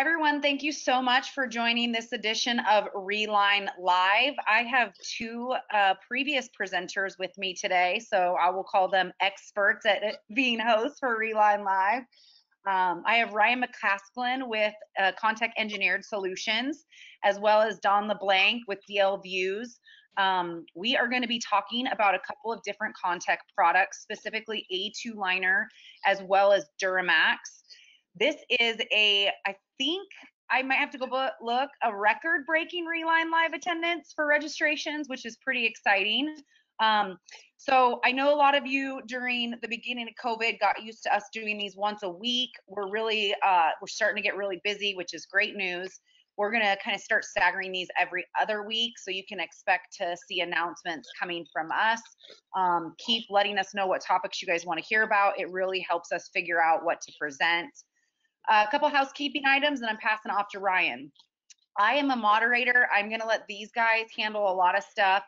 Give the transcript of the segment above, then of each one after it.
Everyone. Thank you so much for joining this edition of Reline Live. I have two uh, previous presenters with me today, so I will call them experts at being hosts for Reline Live. Um, I have Rian McCaslin with uh, Contech Engineered Solutions, as well as Don LeBlanc with DL Views. Um, we are going to be talking about a couple of different Contech products, specifically A2 Liner, as well as DuroMaxx. This is a, I think I might have to go look, a record breaking Reline Live attendance for registrations, which is pretty exciting. Um, so I know a lot of you during the beginning of COVID got used to us doing these once a week. We're really, uh, we're starting to get really busy, which is great news. We're gonna kind of start staggering these every other week, so you can expect to see announcements coming from us. Um, keep letting us know what topics you guys want to hear about. It really helps us figure out what to present. A couple housekeeping items, and I'm passing off to Rian. I am a moderator. I'm going to let these guys handle a lot of stuff.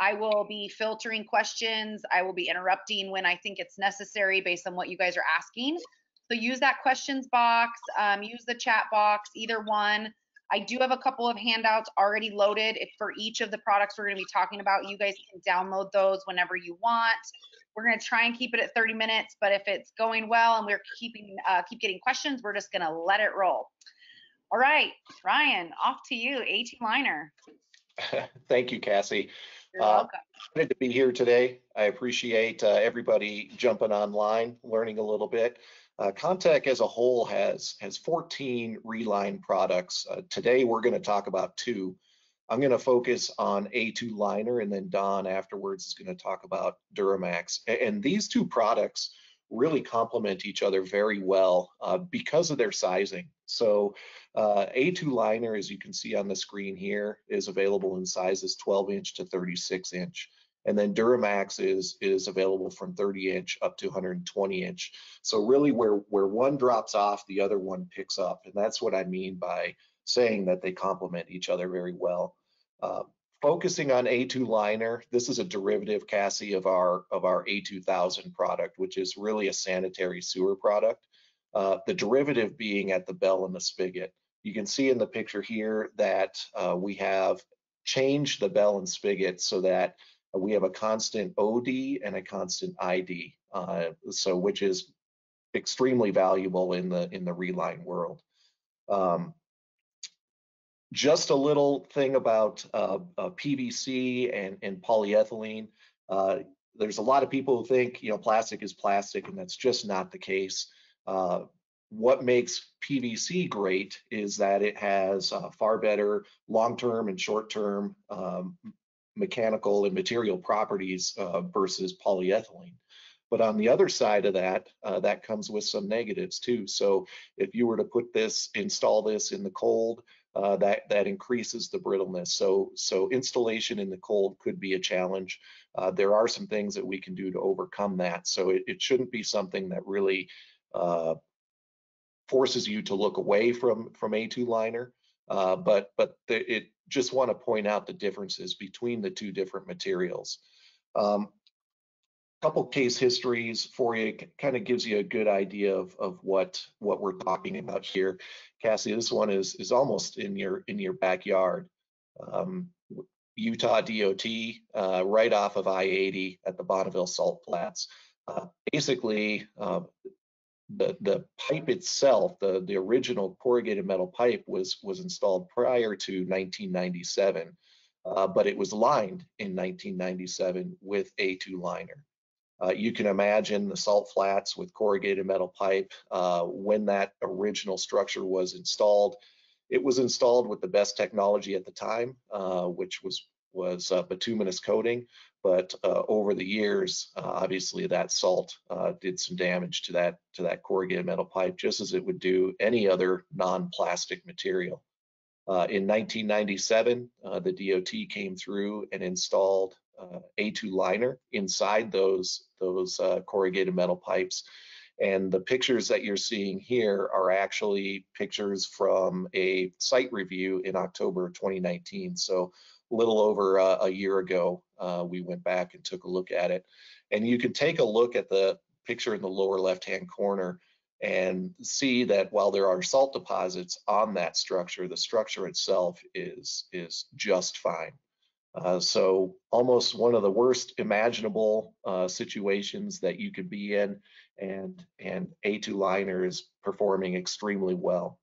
I will be filtering questions. I will be interrupting when I think it's necessary based on what you guys are asking. So use that questions box, um, use the chat box, either one. I do have a couple of handouts already loaded for each of the products we're going to be talking about. You guys can download those whenever you want. We're going to try and keep it at 30 minutes, but if it's going well and we're keeping uh, keep getting questions, we're just going to let it roll. All right, Rian, off to you. A2 liner. Thank you, Cassie. You're uh, welcome. Good to be here today. I appreciate uh, everybody jumping online, learning a little bit. Uh, Contech as a whole has has 14 Reline products. Uh, today we're going to talk about two. I'm going to focus on A2 liner and then Don afterwards is going to talk about DuroMaxx. And these two products really complement each other very well uh, because of their sizing. So uh, A2 liner, as you can see on the screen here, is available in sizes 12 inch to 36 inch. And then DuroMaxx is, is available from 30 inch up to 120 inch. So really where, where one drops off, the other one picks up. And that's what I mean by saying that they complement each other very well. Uh, focusing on A2 liner, this is a derivative, Cassie, of our of our A2000 product, which is really a sanitary sewer product. Uh, the derivative being at the bell and the spigot. You can see in the picture here that uh, we have changed the bell and spigot so that we have a constant OD and a constant ID, uh, so which is extremely valuable in the in the reline world. Um, just a little thing about uh, uh, PVC and, and polyethylene. Uh, there's a lot of people who think you know plastic is plastic, and that's just not the case. Uh, what makes PVC great is that it has uh, far better long-term and short-term um, mechanical and material properties uh, versus polyethylene. But on the other side of that, uh, that comes with some negatives too. So if you were to put this, install this in the cold, uh, that that increases the brittleness. So so installation in the cold could be a challenge. Uh, there are some things that we can do to overcome that. So it, it shouldn't be something that really uh, forces you to look away from from A2 liner. Uh, but but the, it just want to point out the differences between the two different materials. Um, couple case histories for you. Kind of gives you a good idea of, of what what we're talking about here. Cassie this one is is almost in your in your backyard. Um, utah dot uh, right off of i-80 at the bonneville salt flats. Uh, basically uh, the the pipe itself the the original corrugated metal pipe was was installed prior to 1997 uh, but it was lined in 1997 with A2 liner. Uh, you can imagine the salt flats with corrugated metal pipe uh, when that original structure was installed. It was installed with the best technology at the time, uh, which was was uh, bituminous coating. But uh, over the years, uh, obviously that salt did some damage to that to that corrugated metal pipe, just as it would do any other non-plastic material. in 1997, the DOT came through and installed uh, A2 liner inside those, those uh, corrugated metal pipes. And the pictures that you're seeing here are actually pictures from a site review in October 2019. So a little over uh, a year ago, uh, we went back and took a look at it. And you can take a look at the picture in the lower left-hand corner and see that while there are salt deposits on that structure, the structure itself is, is just fine. Uh, so almost one of the worst imaginable uh, situations that you could be in and, and A2 liner is performing extremely well.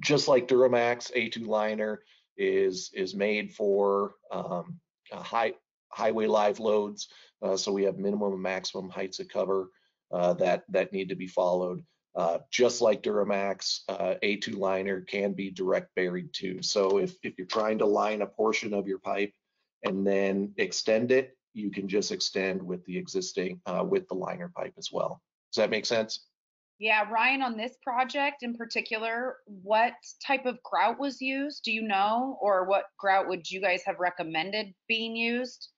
Just like DuroMaxx, A2 liner is, is made for um, high, highway live loads. Uh, so we have minimum and maximum heights of cover uh, that, that need to be followed. Uh, just like DuroMaxx, uh, A2 liner can be direct buried too. So if, if you're trying to line a portion of your pipe and then extend it, you can just extend with the existing, uh, with the liner pipe as well. Does that make sense? Yeah, Rian, on this project in particular, what type of grout was used? Do you know? Or what grout would you guys have recommended being used?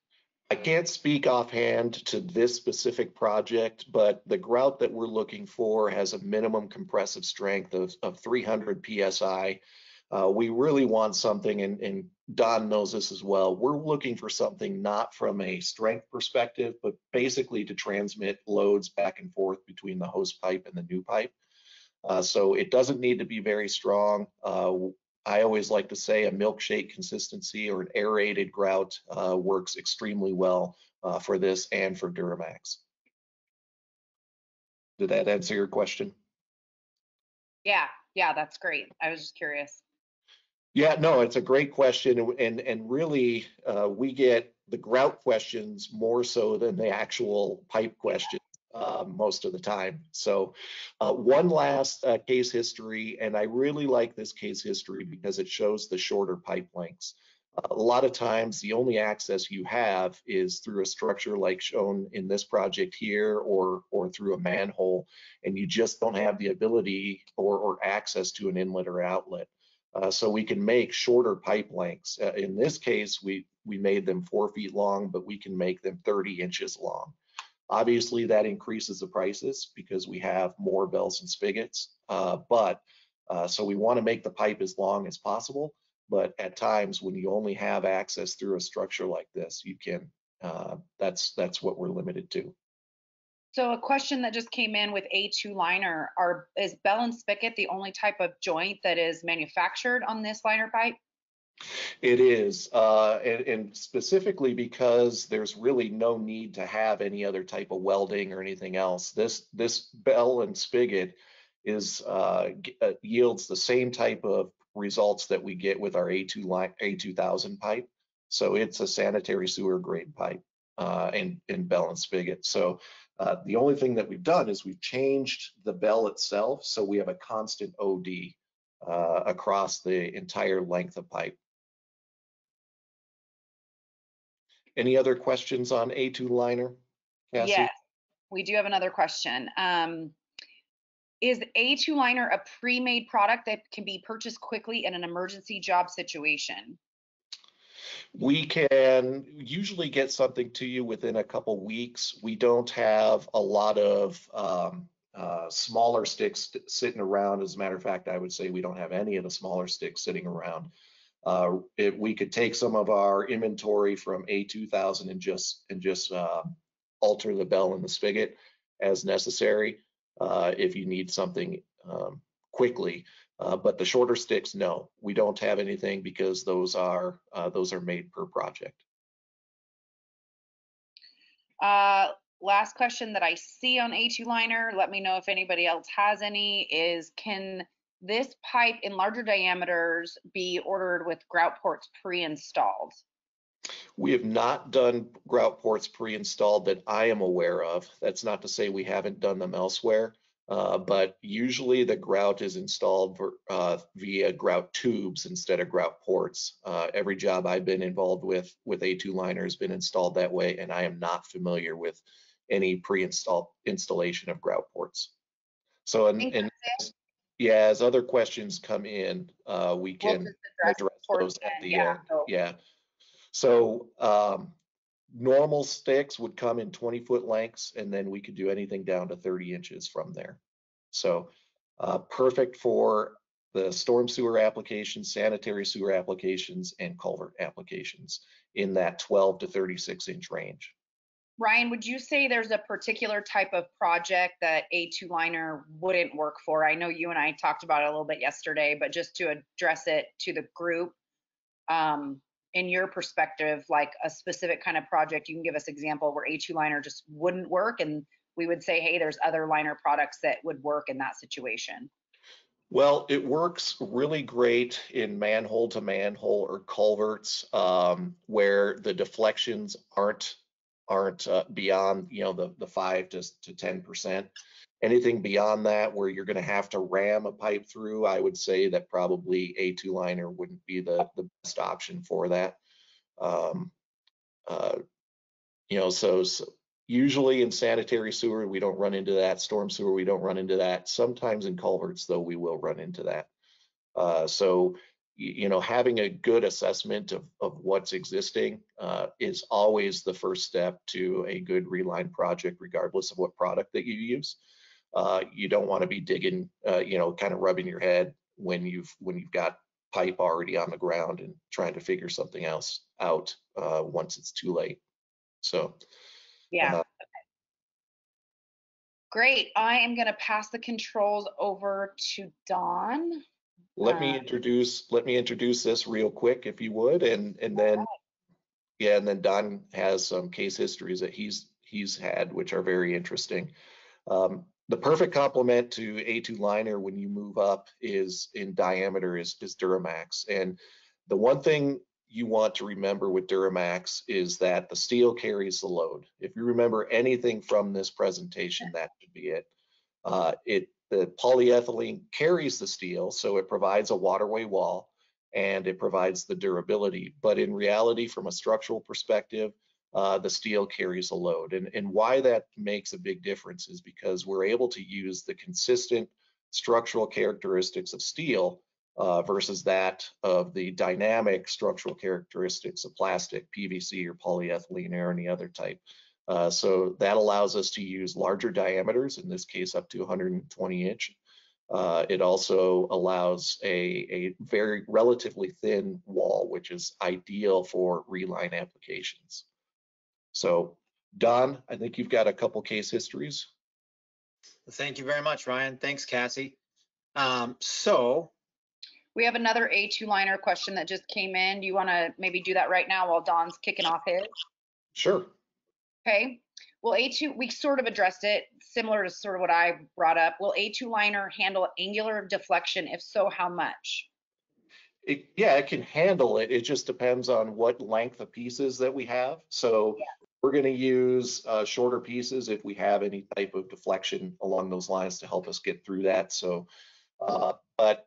I can't speak offhand to this specific project, but the grout that we're looking for has a minimum compressive strength of, of 300 PSI. Uh, we really want something, and, and Don knows this as well. We're looking for something not from a strength perspective, but basically to transmit loads back and forth between the host pipe and the new pipe. Uh, so it doesn't need to be very strong. Uh, I always like to say a milkshake consistency or an aerated grout uh, works extremely well uh, for this and for DuroMaxx. Did that answer your question? Yeah, yeah, that's great. I was just curious. Yeah, no, it's a great question, and and really, uh, we get the grout questions more so than the actual pipe questions uh, most of the time. So uh, one last uh, case history, and I really like this case history because it shows the shorter pipe lengths. a lot of times the only access you have is through a structure like shown in this project here or, or through a manhole, and you just don't have the ability or, or access to an inlet or outlet. Uh, so we can make shorter pipe lengths. Uh, in this case, we, we made them four feet long, but we can make them 30 inches long. Obviously, that increases the prices because we have more bells and spigots. Uh, but uh, so we want to make the pipe as long as possible. But at times, when you only have access through a structure like this, you can. Uh, that's that's what we're limited to. So a question that just came in with A2 liner: Are is bell and spigot the only type of joint that is manufactured on this liner pipe? It is, uh, and, and, specifically because there's really no need to have any other type of welding or anything else. This this bell and spigot is uh, uh, yields the same type of results that we get with our A2 line A2000 pipe. So it's a sanitary sewer grade pipe uh, in in bell and spigot. So uh, the only thing that we've done is we've changed the bell itself, so we have a constant OD uh, across the entire length of pipe. Any other questions on A2 liner? Cassie? Yes, we do have another question. Um, is A2 liner a pre-made product that can be purchased quickly in an emergency job situation? We can usually get something to you within a couple weeks. We don't have a lot of um, uh, smaller sticks sitting around. As a matter of fact, I would say we don't have any of the smaller sticks sitting around. Uh, if we could take some of our inventory from A2000 and just and just uh, alter the bell and the spigot as necessary uh, if you need something um, quickly. Uh, but the shorter sticks, no, we don't have anything because those are uh, those are made per project. Uh, last question that I see on A2 liner, let me know if anybody else has any, is can this pipe in larger diameters be ordered with grout ports pre-installed? We have not done grout ports pre-installed that I am aware of. That's not to say we haven't done them elsewhere, uh, but usually the grout is installed for, uh, via grout tubes instead of grout ports. Uh, every job I've been involved with with A2 liner has been installed that way, and I am not familiar with any pre-installed installation of grout ports. So, in, in yeah, as other questions come in, uh, we can address those at the yeah. end. Yeah. So um, normal sticks would come in 20 foot lengths, and then we could do anything down to 30 inches from there. So uh, perfect for the storm sewer applications, sanitary sewer applications, and culvert applications in that 12 to 36 inch range. Rian, would you say there's a particular type of project that A2 liner wouldn't work for? I know you and I talked about it a little bit yesterday, but just to address it to the group, um, in your perspective, like a specific kind of project, you can give us example where A2 liner just wouldn't work and we would say, hey, there's other liner products that would work in that situation. Well, it works really great in manhole to manhole or culverts um, where the deflections aren't aren't uh, beyond you know the the five to to ten percent. Anything beyond that, where you're going to have to ram a pipe through, I would say that probably A2 liner wouldn't be the the best option for that. Um, uh, you know, so, so Usually in sanitary sewer, we don't run into that. Storm sewer, we don't run into that. Sometimes in culverts, though, we will run into that. Uh, so, you know, having a good assessment of, of what's existing uh, is always the first step to a good reline project, regardless of what product that you use. Uh, you don't want to be digging, uh, you know, kind of rubbing your head when you've when you've got pipe already on the ground and trying to figure something else out uh, once it's too late. So Yeah. Uh, Great. I am going to pass the controls over to Don. Let me Uh, introduce, let me introduce this real quick, if you would, and, and then, yeah, and then Don has some case histories that he's, he's had, which are very interesting. Um, the perfect complement to A2 liner when you move up is in diameter is, is DuroMaxx. And the one thing you want to remember with DuroMaxx is that the steel carries the load. If you remember anything from this presentation, that should be it. Uh, it the polyethylene carries the steel, so it provides a waterway wall and it provides the durability. But in reality, from a structural perspective, uh, the steel carries a load. And, and why that makes a big difference is because we're able to use the consistent structural characteristics of steel uh, versus that of the dynamic structural characteristics of plastic, PVC or polyethylene or any other type. Uh, so that allows us to use larger diameters, in this case up to 120 inch. Uh, it also allows a, a very relatively thin wall, which is ideal for reline applications. So Don, I think you've got a couple case histories. Thank you very much, Rian. Thanks, Cassie. Um, so, We have another A2 liner question that just came in. Do you want to maybe do that right now while Don's kicking off his? Sure. Okay. Well, A2, we sort of addressed it, similar to sort of what I brought up. Will A2 liner handle angular deflection? If so, how much? It, yeah, it can handle it. It just depends on what length of pieces that we have. So Yeah. we're going to use uh, shorter pieces if we have any type of deflection along those lines to help us get through that. So, uh, but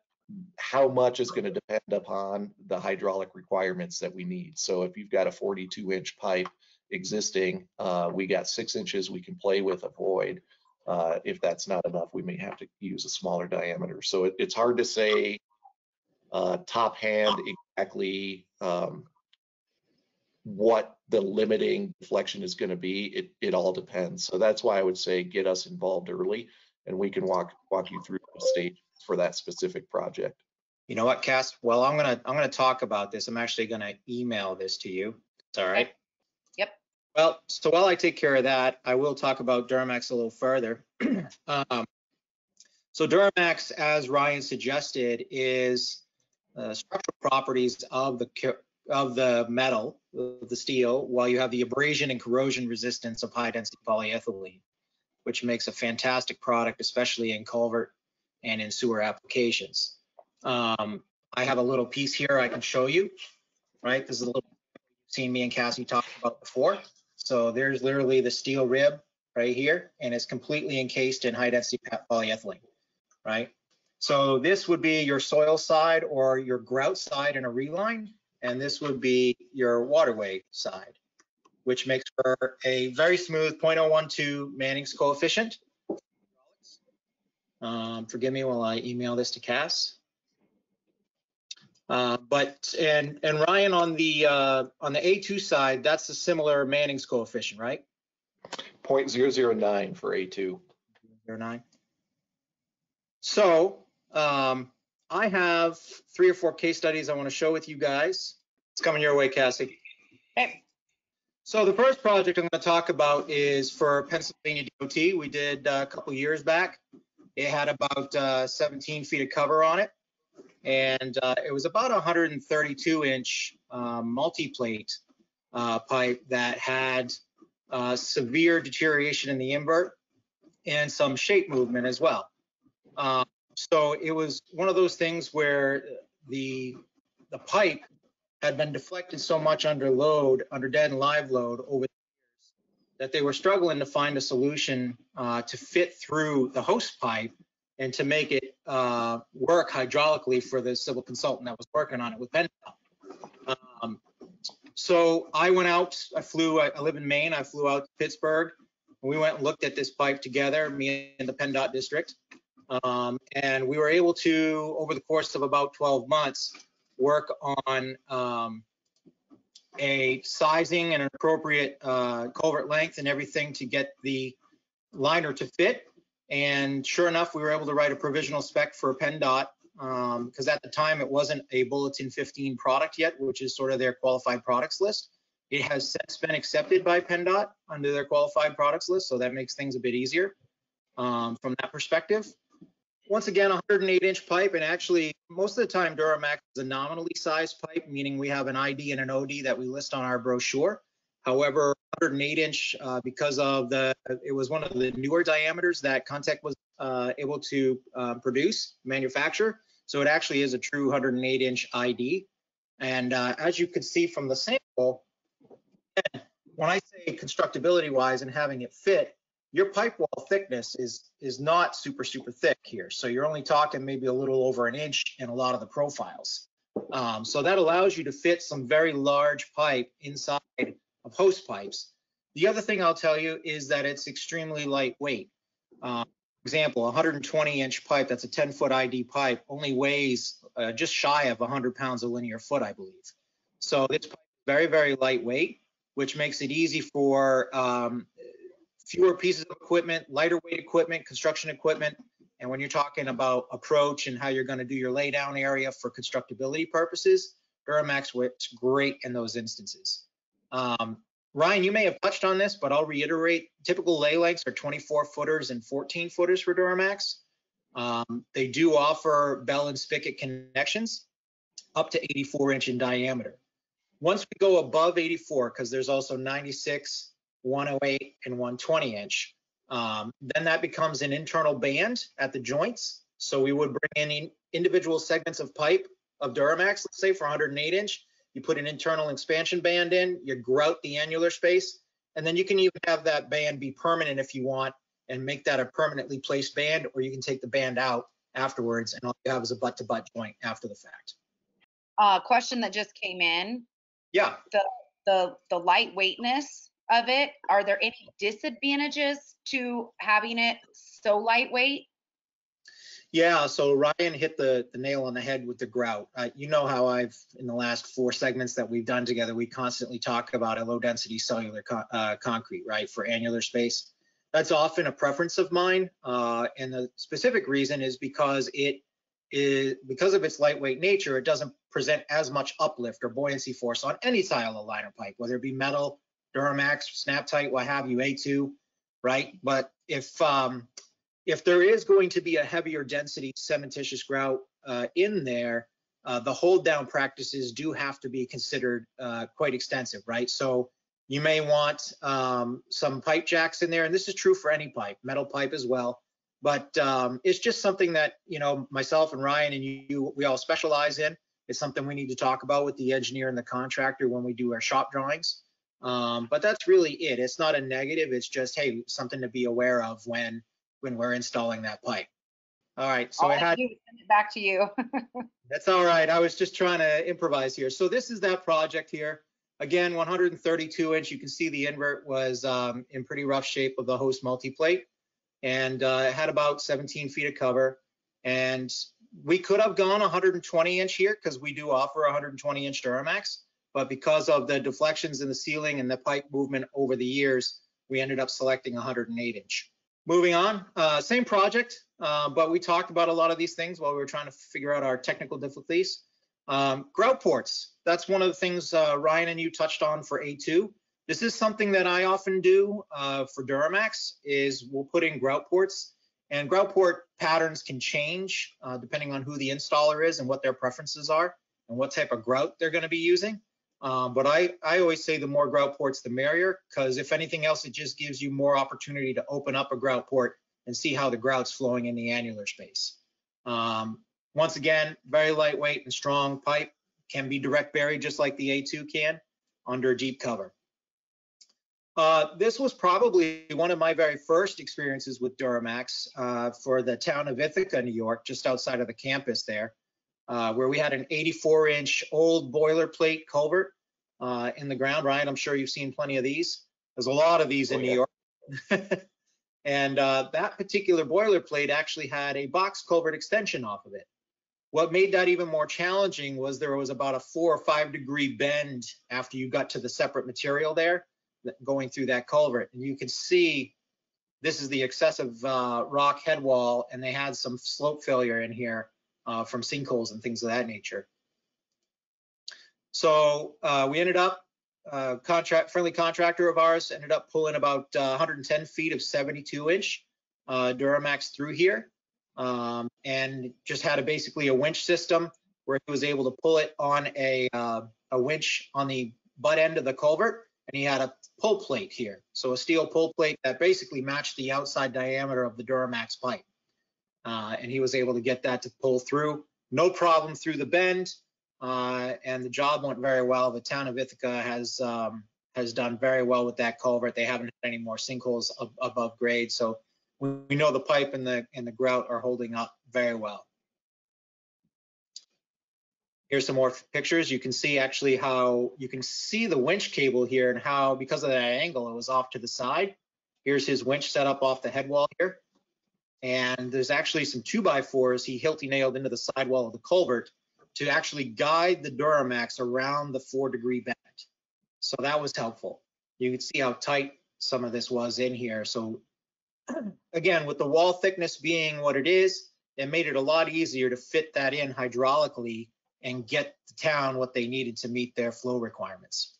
how much is going to depend upon the hydraulic requirements that we need. So if you've got a 42 inch pipe existing, uh, we got six inches we can play with a void. Uh, if that's not enough, we may have to use a smaller diameter. So it, it's hard to say uh, top hand exactly um, what the limiting deflection is going to be. It, it all depends. So that's why I would say get us involved early and we can walk walk you through the stage for that specific project. you know what, Cass? Well, I'm gonna I'm gonna talk about this. I'm actually gonna email this to you. It's all right. Well, so while I take care of that, I will talk about DuroMaxx a little further. um, so DuroMaxx, as Rian suggested, is uh, structural properties of the of the metal, the steel, while you have the abrasion and corrosion resistance of high density polyethylene, which makes a fantastic product, especially in culvert and in sewer applications. Um, I have a little piece here I can show you, right? This is a little seen me and Cassie talk about before. So there's literally the steel rib right here, and it's completely encased in high density polyethylene, right? So this would be your soil side or your grout side in a reline, and this would be your waterway side, which makes for a very smooth 0.012 Manning's coefficient. Um, forgive me while I email this to Cass. Uh, but and and Rian on the uh, on the A2 side, that's a similar Manning's coefficient, right? 0.009 for A2. Zero nine. So um, I have three or four case studies I want to show with you guys. It's coming your way, Cassie. Hey. So the first project I'm going to talk about is for Pennsylvania DOT. We did uh, a couple years back. It had about uh, 17 feet of cover on it, and uh, it was about 132 inch um, multi-plate uh, pipe that had uh, severe deterioration in the invert and some shape movement as well. Um, so it was one of those things where the the pipe had been deflected so much under load, under dead and live load over the years that they were struggling to find a solution uh, to fit through the host pipe and to make it uh, work hydraulically for the civil consultant that was working on it with PennDOT. Um, so I went out, I flew, I, live in Maine, I flew out to Pittsburgh. And we went and looked at this pipe together, me and the PennDOT district. Um, and we were able to, over the course of about 12 months, work on um, a sizing and an appropriate uh, culvert length and everything to get the liner to fit. And sure enough, we were able to write a provisional spec for PennDOT because um, at the time it wasn't a Bulletin 15 product yet, which is sort of their qualified products list. It has since been accepted by PennDOT under their qualified products list, so that makes things a bit easier um, from that perspective once again, 108 inch pipe, and actually most of the time DuroMaxx is a nominally sized pipe, meaning we have an ID and an OD that we list on our brochure. However, 108 inch, uh, because of the, it was one of the newer diameters that Contech was uh, able to uh, produce, manufacture. So it actually is a true 108 inch ID. And uh, as you can see from the sample, when I say constructability wise and having it fit, your pipe wall thickness is is not super super thick here so you're only talking maybe a little over an inch in a lot of the profiles um, so that allows you to fit some very large pipe inside of host pipes the other thing i'll tell you is that it's extremely lightweight um, example 120 inch pipe that's a 10 foot id pipe only weighs uh, just shy of 100 pounds a linear foot i believe so it's very very lightweight which makes it easy for um, fewer pieces of equipment, lighter weight equipment, construction equipment. And when you're talking about approach and how you're going to do your laydown area for constructability purposes, DuroMaxx works great in those instances. Um, Rian, you may have touched on this, but I'll reiterate, typical lay lengths are 24 footers and 14 footers for DuroMaxx. Um, they do offer bell and spigot connections up to 84 inch in diameter. Once we go above 84, because there's also 96, 108 and 120 inch. Um, then that becomes an internal band at the joints. So we would bring in individual segments of pipe of DuroMaxx, let's say for 108 inch. You put an internal expansion band in, you grout the annular space, and then you can even have that band be permanent if you want and make that a permanently placed band, or you can take the band out afterwards and all you have is a butt to butt joint after the fact. Uh, question that just came in. Yeah. The the the lightweightness of it, are there any disadvantages to having it so lightweight? Yeah, so Rian hit the, the nail on the head with the grout. Uh, you know how I've, in the last four segments that we've done together, we constantly talk about a low density cellular co uh, concrete, right, for annular space. That's often a preference of mine. Uh, and the specific reason is because it is, because of its lightweight nature, it doesn't present as much uplift or buoyancy force on any style of liner pipe, whether it be metal, DuroMaxx, Snap Tight, what have you, A2, right? But if um, if there is going to be a heavier density cementitious grout uh, in there, uh, the hold down practices do have to be considered uh, quite extensive, right? So you may want um, some pipe jacks in there, and this is true for any pipe, metal pipe as well. But um, it's just something that you know myself and Rian and you, we all specialize in. It's something we need to talk about with the engineer and the contractor when we do our shop drawings. Um, but that's really it. It's not a negative. It's just, hey, something to be aware of when when we're installing that pipe. All right, so I had send it back to you. that's all right. I was just trying to improvise here. So this is that project here. Again, 132 inch. You can see the invert was um, in pretty rough shape of the host multi-plate, and uh, it had about 17 feet of cover. And we could have gone 120 inch here because we do offer 120 inch DuroMaxx but because of the deflections in the ceiling and the pipe movement over the years, we ended up selecting 108 inch. Moving on, uh, same project, uh, but we talked about a lot of these things while we were trying to figure out our technical difficulties. Um, grout ports, that's one of the things uh, Rian and you touched on for A2. This is something that I often do uh, for DuroMaxx is we'll put in grout ports and grout port patterns can change uh, depending on who the installer is and what their preferences are and what type of grout they're going to be using. Um, but I, I always say the more grout ports, the merrier, because if anything else, it just gives you more opportunity to open up a grout port and see how the grout's flowing in the annular space. Um, once again, very lightweight and strong pipe, can be direct buried just like the A2 can under deep cover. Uh, this was probably one of my very first experiences with DuroMaxx uh, for the town of Ithaca, New York, just outside of the campus there, uh, where we had an 84 inch old boilerplate culvert uh, in the ground. Rian, I'm sure you've seen plenty of these. There's a lot of these Oh, in yeah. New York. and uh, that particular boilerplate actually had a box culvert extension off of it. What made that even more challenging was there was about a four or five degree bend after you got to the separate material there going through that culvert. And you could see this is the excessive uh, rock head wall, and they had some slope failure in here uh, from sinkholes and things of that nature. So uh, we ended up, uh, contract friendly contractor of ours ended up pulling about uh, 110 feet of 72 inch uh, DuroMaxx through here, um, and just had a basically a winch system where he was able to pull it on a uh, a winch on the butt end of the culvert, and he had a pull plate here, so a steel pull plate that basically matched the outside diameter of the DuroMaxx pipe, uh, and he was able to get that to pull through, no problem through the bend, uh, and the job went very well. The town of Ithaca has um, has done very well with that culvert. They haven't had any more sinkholes ab- above grade, so we, we know the pipe and the and the grout are holding up very well. Here's some more pictures. You can see actually how you can see the winch cable here and how because of that angle it was off to the side. Here's his winch set up off the head wall here. And there's actually some two by fours he Hilti nailed into the sidewall of the culvert to actually guide the DuroMaxx around the four degree bend. So that was helpful. You can see how tight some of this was in here. So again, with the wall thickness being what it is, it made it a lot easier to fit that in hydraulically and get the town what they needed to meet their flow requirements.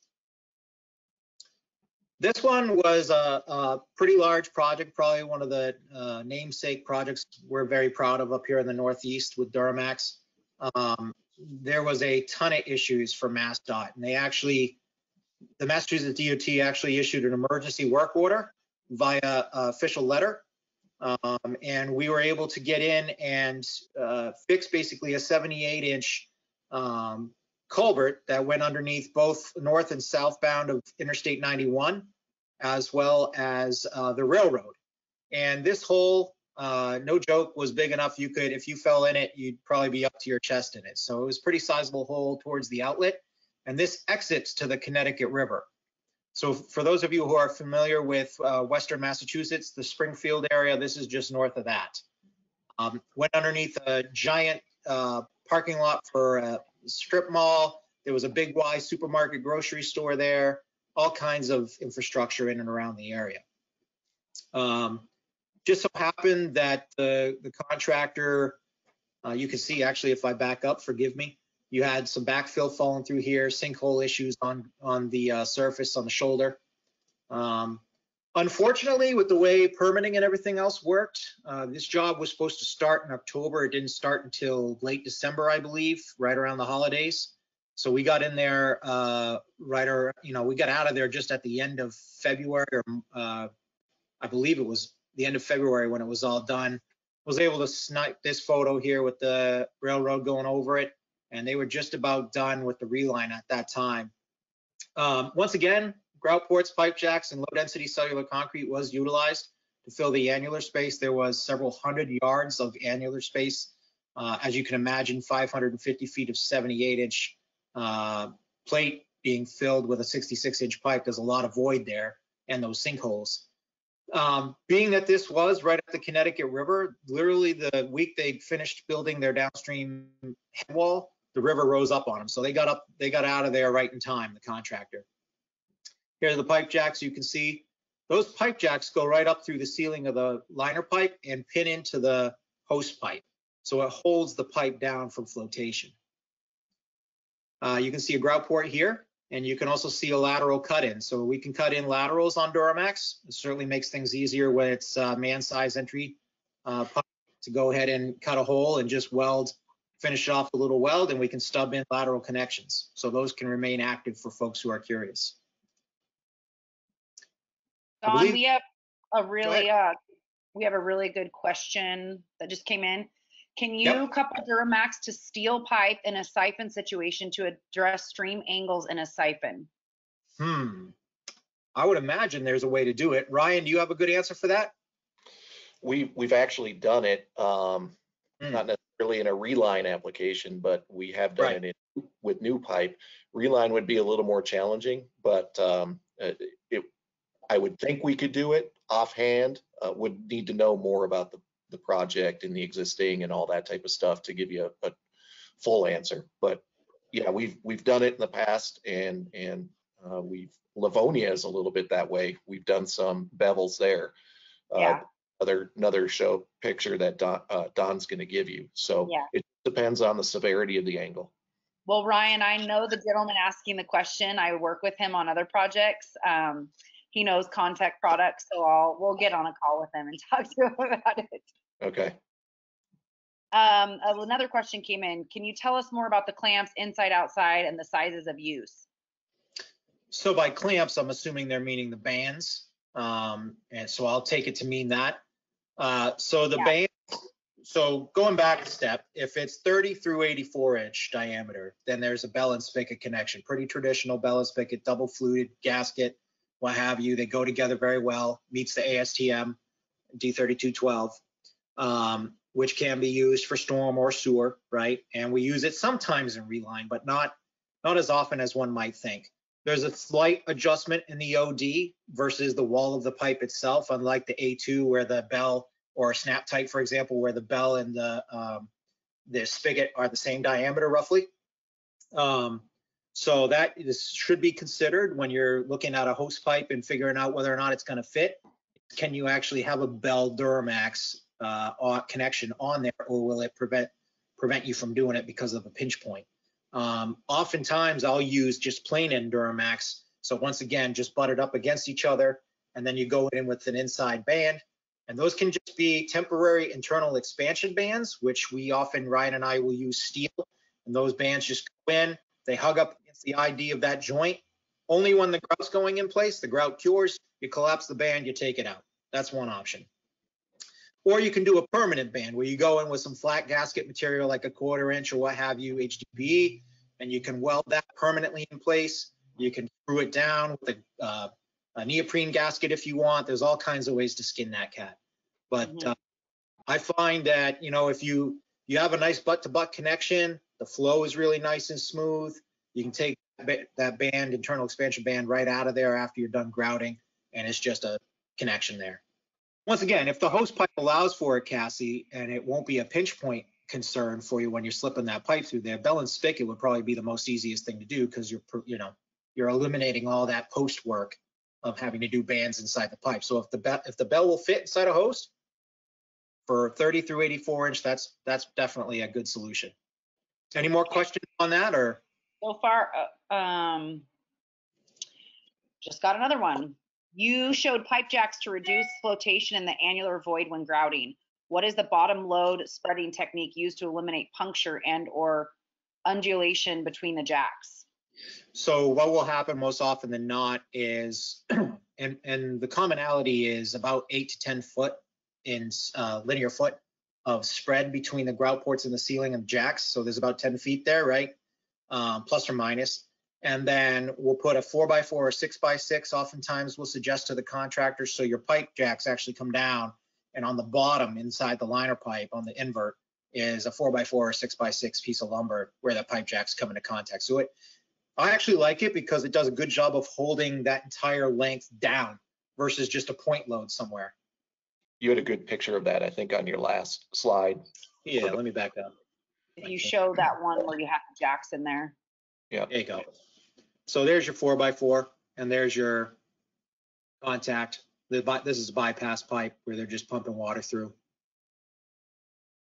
This one was a, a pretty large project, probably one of the uh, namesake projects we're very proud of up here in the Northeast with DuroMaxx. Um, there was a ton of issues for MassDOT, and they actually, the Massachusetts DOT actually issued an emergency work order via official letter. Um, and we were able to get in and uh, fix basically a 78 inch um, culvert that went underneath both north and southbound of Interstate 91, as well as uh, the railroad. And this hole, uh, no joke, was big enough you could, if you fell in it, you'd probably be up to your chest in it. So it was pretty sizable hole towards the outlet. And this exits to the Connecticut River. So for those of you who are familiar with uh, Western Massachusetts, the Springfield area, this is just north of that. Um, went underneath a giant uh, parking lot for a strip mall. There was a Big Y supermarket grocery store there, all kinds of infrastructure in and around the area. Um, just so happened that the, the contractor, uh, you can see actually if I back up, forgive me, you had some backfill falling through here, sinkhole issues on, on the uh, surface on the shoulder. Um, Unfortunately, with the way permitting and everything else worked, uh, this job was supposed to start in October. It didn't start until late December, I believe, right around the holidays. So we got in there uh, right or you know we got out of there just at the end of February or uh, I believe it was the end of February when it was all done. Was able to snipe this photo here with the railroad going over it, and they were just about done with the reline at that time. Um, once again, grout ports, pipe jacks, and low-density cellular concrete was utilized to fill the annular space. There was several hundred yards of annular space. Uh, as you can imagine, 550 feet of 78-inch uh, plate being filled with a 66-inch pipe. There's a lot of void there and those sinkholes. Um, being that this was right at the Connecticut River, literally the week they finished building their downstream head wall, the river rose up on them. So they got up, they got out of there right in time, the contractor. Here's the pipe jacks you can see. Those pipe jacks go right up through the ceiling of the liner pipe and pin into the host pipe. So it holds the pipe down from flotation. Uh, you can see a grout port here And you can also see a lateral cut in. So we can cut in laterals on DuroMaxx. It certainly makes things easier when it's uh, man size entry uh, to go ahead and cut a hole and just weld, finish off a little weld, and we can stub in lateral connections. So those can remain active for folks who are curious. Don, we have a really, uh, we have a really good question that just came in. Can you Yep. couple DuroMaxx to steel pipe in a siphon situation to address stream angles in a siphon? Hmm. I would imagine there's a way to do it. Rian, do you have a good answer for that? We, we've actually done it, um, Hmm. not necessarily in a reline application, but we have Right. done it in, with new pipe. Reline would be a little more challenging, but, um, uh, it, I would think we could do it offhand. Uh, would need to know more about the, the project and the existing and all that type of stuff to give you a, a full answer. But yeah, we've, we've done it in the past and, and, uh, we've, Livonia is a little bit that way. We've done some bevels there. Uh, Yeah. Another, another show picture that Don, uh, Don's gonna give you. So Yeah. it depends on the severity of the angle. Well, Rian, I know the gentleman asking the question. I work with him on other projects. Um, he knows Contech products, so I'll, we'll get on a call with him and talk to him about it. Okay. Um, uh, another question came in. Can you tell us more about the clamps inside, outside, and the sizes of use? So by clamps, I'm assuming they're meaning the bands. Um, and so I'll take it to mean that. Uh, so the Yeah. band, so going back a step, if it's 30 through 84 inch diameter, then there's a bell and spigot connection. Pretty traditional bell and spigot, double fluted gasket, what have you. They go together very well, meets the ASTM D3212, um, which can be used for storm or sewer, right? And we use it sometimes in reline, but not, not as often as one might think. There's a slight adjustment in the OD versus the wall of the pipe itself, unlike the A2 where the bell or SnapTite, for example, where the bell and the um, the spigot are the same diameter roughly. Um, so that is, should be considered when you're looking at a host pipe and figuring out whether or not it's going to fit. Can you actually have a bell DuroMaxx uh, connection on there, or will it prevent prevent you from doing it because of a pinch point? Um, oftentimes I'll use just plain end DuroMaxx. So once again, just butt it up against each other and then you go in with an inside band. And those can just be temporary internal expansion bands, which we often, Rian and I will use steel. And those bands just go in, they hug up against the ID of that joint. Only when the grout's going in place, the grout cures, you collapse the band, you take it out. That's one option. Or you can do a permanent band where you go in with some flat gasket material like a quarter inch or what have you, HDPE, and you can weld that permanently in place. You can screw it down with a, uh, a neoprene gasket if you want. There's all kinds of ways to skin that cat. But Mhm. uh, I find that, you know, if you, you have a nice butt to butt connection, the flow is really nice and smooth. You can take that band, internal expansion band right out of there after you're done grouting and it's just a connection there. Once again, if the host pipe allows for it, Cassie, and it won't be a pinch point concern for you when you're slipping that pipe through there, bell and spigot would probably be the most easiest thing to do because you're, you know, you're eliminating all that post work of having to do bands inside the pipe. So if the bell, if the bell will fit inside a hose for 30 through 84 inch, that's, that's definitely a good solution. Any more questions on that or? So far, uh, um, just got another one. You showed pipe jacks to reduce flotation in the annular void when grouting. What is the bottom load spreading technique used to eliminate puncture and or undulation between the jacks? So what will happen most often than not is, and, and the commonality is about eight to 10 foot in uh, linear foot of spread between the grout ports and the ceiling and jacks. So there's about 10 feet there, right? Um, plus or minus. And then we'll put a four by four or six by six. Oftentimes we'll suggest to the contractor so your pipe jacks actually come down and on the bottom inside the liner pipe on the invert is a four by four or six by six piece of lumber where the pipe jacks come into contact. So it, I actually like it because it does a good job of holding that entire length down versus just a point load somewhere. You had a good picture of that, I think, on your last slide. Yeah, let me back up. You show that one where you have the jacks in there. Yeah. There you go. So there's your four by four and there's your contact. The, this is a bypass pipe where they're just pumping water through.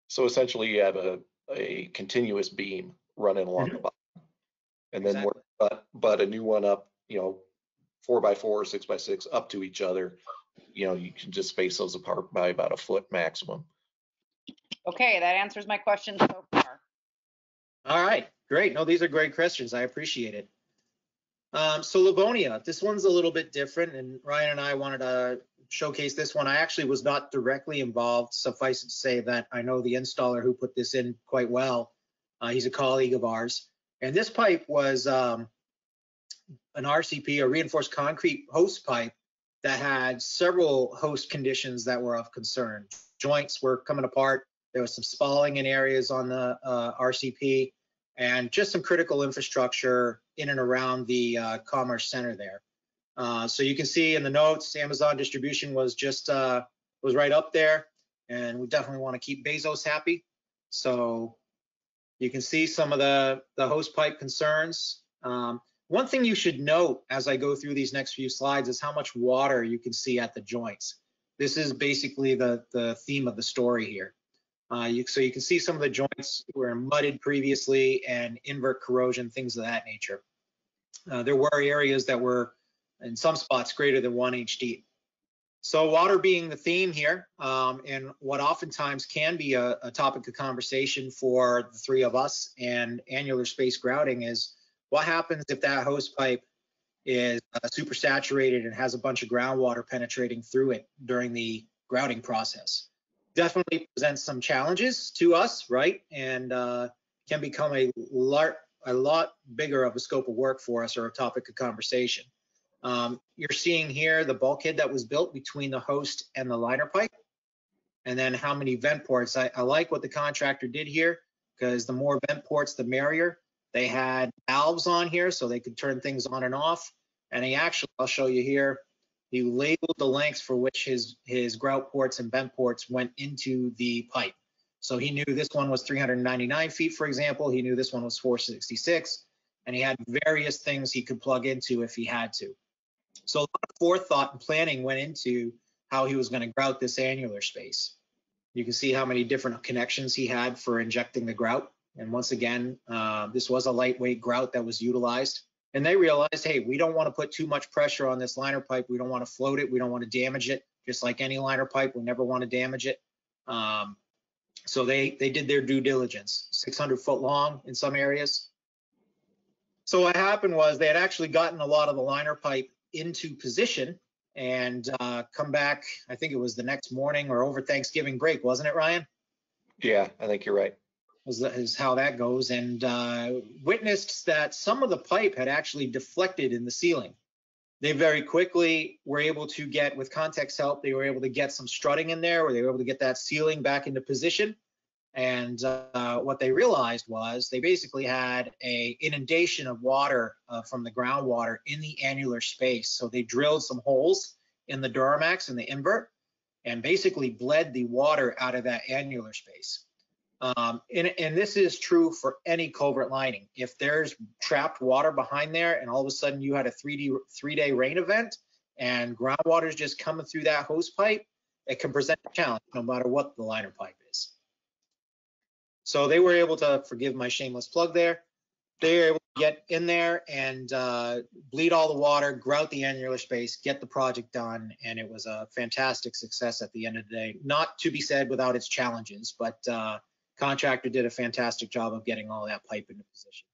So essentially you have a, a continuous beam running along the mm-hmm. bottom. And then, Exactly. but, but a new one up, you know, four by four, six by six, up to each other, you know, you can just space those apart by about a foot maximum. Okay, that answers my question so far. All right, great. No, these are great questions. I appreciate it. Um, so Livonia, this one's a little bit different and Rian and I wanted to showcase this one. I actually was not directly involved. Suffice it to say that I know the installer who put this in quite well. Uh, he's a colleague of ours. And this pipe was, um, an RCP, a reinforced concrete host pipe that had several host conditions that were of concern. Joints were coming apart. There was some spalling in areas on the, uh, RCP and just some critical infrastructure in and around the uh, commerce center there. Uh, so you can see in the notes, Amazon distribution was just uh, was right up there, and we definitely want to keep Bezos happy. So you can see some of the the host pipe concerns. Um, one thing you should note as I go through these next few slides is how much water you can see at the joints. This is basically the the theme of the story here. Uh, you, so you can see some of the joints were mudded previously and invert corrosion, things of that nature. Uh, there were areas that were in some spots greater than one inch deep. So water being the theme here, um, and what oftentimes can be a, a topic of conversation for the three of us and annular space grouting is what happens if that host pipe is uh, super saturated and has a bunch of groundwater penetrating through it during the grouting process definitely presents some challenges to us, right? And uh, can become a lot, a lot bigger of a scope of work for us or a topic of conversation. Um, you're seeing here the bulkhead that was built between the host and the liner pipe, and then how many vent ports. I, I like what the contractor did here because the more vent ports, the merrier. They had valves on here so they could turn things on and off. And he actually, I'll show you here, he labeled the lengths for which his his grout ports and vent ports went into the pipe. So he knew this one was 399 feet, for example. He knew this one was 466, and he had various things he could plug into if he had to. So a lot of forethought and planning went into how he was going to grout this annular space. You can see how many different connections he had for injecting the grout. And once again, uh, this was a lightweight grout that was utilized and they realized, hey, we don't want to put too much pressure on this liner pipe. We don't want to float it. We don't want to damage it. Just like any liner pipe, we never want to damage it. Um, so they they did their due diligence. 600 foot long in some areas. So what happened was they had actually gotten a lot of the liner pipe into position and uh, come back. I think it was the next morning or over Thanksgiving break, wasn't it, Rian? Yeah, I think you're right. Is, how that goes, and uh, witnessed that some of the pipe had actually deflected in the ceiling. They very quickly were able to get, with Contech's help, they were able to get some strutting in there, where they were able to get that ceiling back into position. And uh, what they realized was they basically had a inundation of water uh, from the groundwater in the annular space. So they drilled some holes in the DuroMaxx and the invert, and basically bled the water out of that annular space. Um, and, and this is true for any culvert lining. If there's trapped water behind there and all of a sudden you had a 3D, three day rain event and groundwater is just coming through that host pipe, it can present a challenge no matter what the liner pipe is. So they were able to, forgive my shameless plug there, they were able to get in there and uh, bleed all the water, grout the annular space, get the project done, and it was a fantastic success at the end of the day. Not to be said without its challenges, but uh, contractor did a fantastic job of getting all that pipe into position.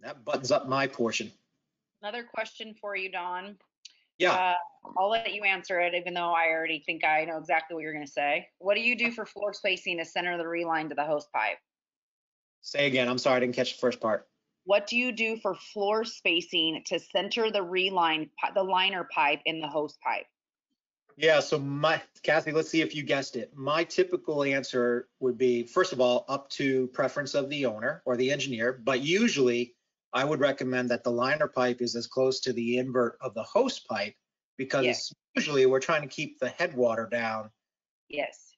That buttons up my portion. Another question for you, Don. Yeah, Uh, I'll let you answer it, even though I already think I know exactly what you're going to say. What do you do for floor spacing to center the reline to the host pipe? say again. I'm sorry, I didn't catch the first part. What do you do for floor spacing to center the reline, the liner pipe in the host pipe? Yeah, so my, Cassie, let's see if you guessed it. My typical answer would be, first of all, up to preference of the owner or the engineer, but usually I would recommend that the liner pipe is as close to the invert of the host pipe because Yeah. usually we're trying to keep the headwater down Yes.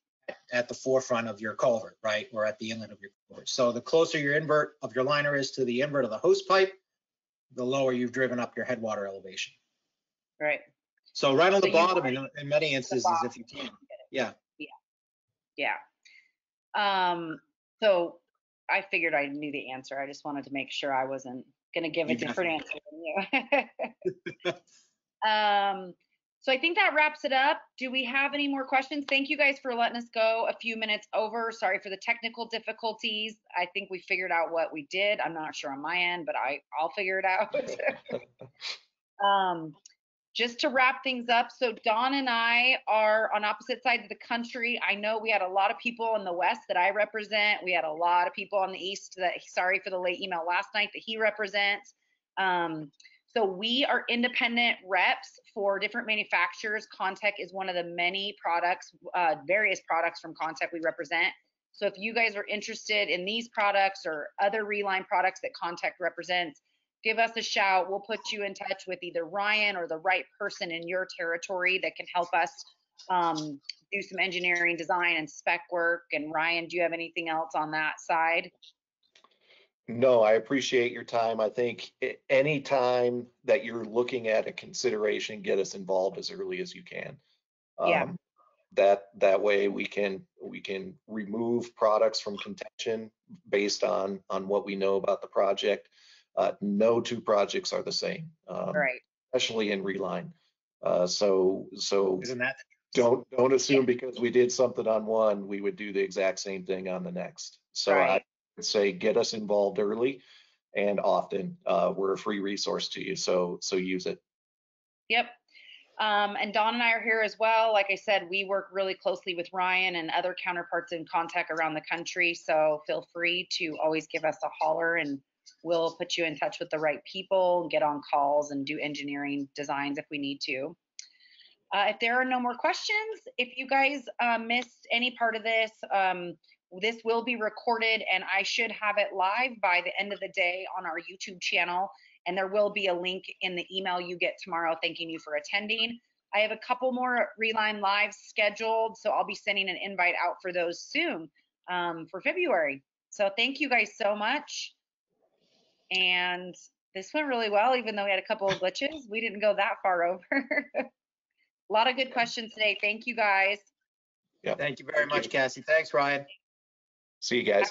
at the forefront of your culvert, right? Or at the inlet of your culvert. So the closer your invert of your liner is to the invert of the host pipe, the lower you've driven up your headwater elevation. Right. So right on So the you bottom want in, in many instances, if you can. Yeah. Yeah. Um, so I figured I knew the answer. I just wanted to make sure I wasn't gonna give a You different answer than you. Um, so I think that wraps it up. Do we have any more questions? Thank you guys for letting us go a few minutes over. Sorry for the technical difficulties. I think we figured out what we did. I'm not sure on my end, but I, I'll figure it out. Um, just to wrap things up, so Don and I are on opposite sides of the country. I know we had a lot of people in the west that I represent. We had a lot of people on the east that, sorry for the late email last night, that he represents. Um, so we are independent reps for different manufacturers. Contech is one of the many products, uh, various products from Contech we represent. So if you guys are interested in these products or other Reline products that Contech represents, give us a shout. We'll put you in touch with either Rian or the right person in your territory that can help us um, do some engineering, design, and spec work. And Rian, do you have anything else on that side? No, I appreciate your time. I think any time that you're looking at a consideration, get us involved as early as you can. Yeah. Um, That, that way we can, we can remove products from contention based on, on what we know about the project. Uh, no two projects are the same, um, Right. especially in Reline. Uh, so, so Isn't that? don't, don't assume because we did something on one, we would do the exact same thing on the next. So I would say get us involved early and often. Uh, we're a free resource to you, so, so use it. Yep. Um, and Don and I are here as well. Like I said, we work really closely with Rian and other counterparts in Contech around the country. So feel free to always give us a holler and we'll put you in touch with the right people, get on calls and do engineering designs if we need to. Uh, if there are no more questions, if you guys uh, missed any part of this, um, this will be recorded and I should have it live by the end of the day on our YouTube channel. And there will be a link in the email you get tomorrow thanking you for attending. I have a couple more Reline Lives scheduled, so I'll be sending an invite out for those soon um, for February. So thank you guys so much. And this went really well, even though we had a couple of glitches. We didn't go that far over. a lot of good questions today. Thank you guys. Thank you very Thank much, you. Cassie. Thanks, Rian. See you guys.